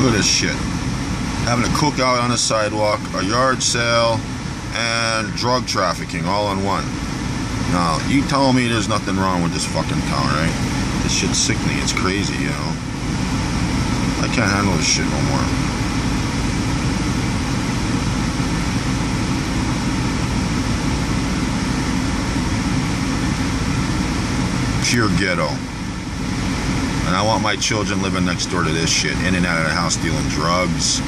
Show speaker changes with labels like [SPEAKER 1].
[SPEAKER 1] Look at this shit. Having a cookout on the sidewalk, a yard sale, and drug trafficking all in one. Now, you tell me there's nothing wrong with this fucking town, right? This shit's sickening. It's crazy, you know? I can't handle this shit no more. Pure ghetto. And I want my children living next door to this shit, in and out of the house dealing drugs,